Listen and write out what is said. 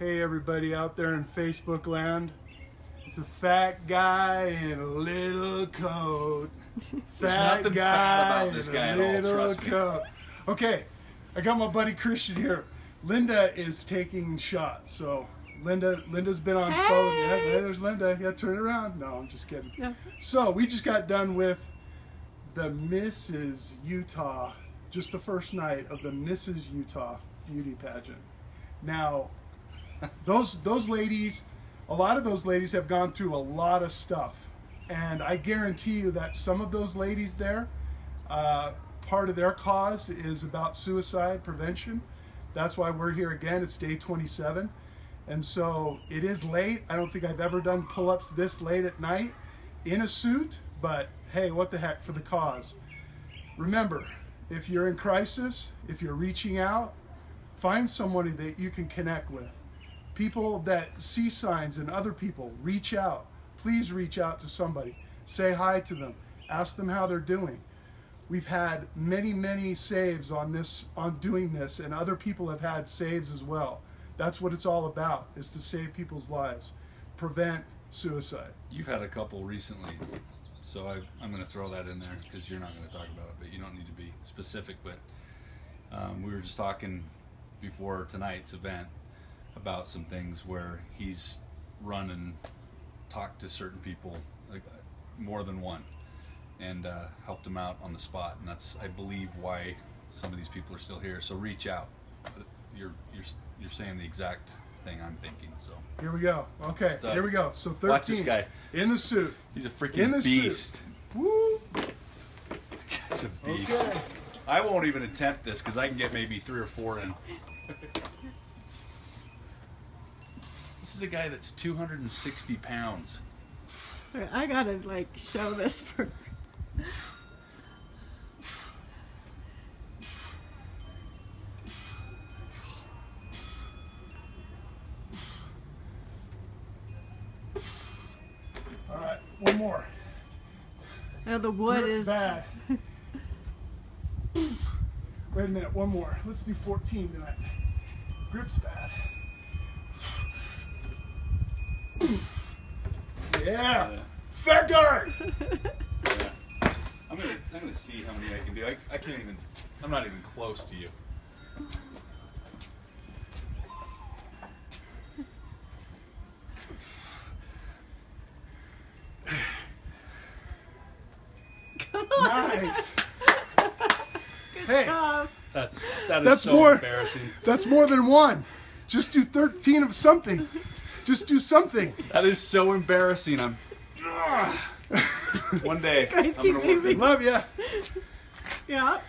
Hey, everybody out there in Facebook land. It's a fat guy in a little coat. Fat nothing fat about this in guy a all, little me. coat. Okay, I got my buddy Christian here. Linda is taking shots, so Linda, Linda's been on phone. Yeah, there's Linda. Yeah, turn around. No, I'm just kidding. No. So we just got done with the Mrs. Utah, just the first night of the Mrs. Utah beauty pageant. Now, those those ladies, a lot of those ladies have gone through a lot of stuff, and I guarantee you that some of those ladies there, uh, part of their cause is about suicide prevention. That's why we're here again. It's day 27. And so it is late. I don't think I've ever done pull ups this late at night in a suit, but hey, what the heck for the cause. Remember, if you're in crisis, if you're reaching out, find somebody that you can connect with. People that see signs and other people, reach out. Please reach out to somebody. Say hi to them. Ask them how they're doing. We've had many, many saves on this, on doing this, and other people have had saves as well. That's what it's all about, is to save people's lives, prevent suicide. You've had a couple recently, so I, I'm going to throw that in there because you're not going to talk about it, but you don't need to be specific. But um, we were just talking before tonight's event about some things where he's run and talked to certain people, like more than one, and uh, helped them out on the spot. And that's, I believe, why some of these people are still here. So reach out. You're you're you're saying the exact thing I'm thinking. So Here we go. Okay, Stud. here we go. So 13. Watch this guy. In the suit. he's a freaking In the suit. beast. Woo! This guy's a beast. Okay. I won't even attempt this because I can get maybe three or four in. this is a guy that's 260 pounds. I gotta like show this for. All right, one more. Oh, the wood Grip's is. bad. Wait a minute, one more. Let's do 14 tonight. Grip's bad. Yeah. Fat guy. Yeah. I'm gonna I'm gonna see how many I can do. I, I can't even. I'm not even close to you. Nice. hey, job. That's that is That's so more- embarrassing. that's more than one. Just do 13 of something. Just do something. That is so embarrassing. I'm. Ah. One day Guys I'm keep gonna work. moving. Love ya. Yeah.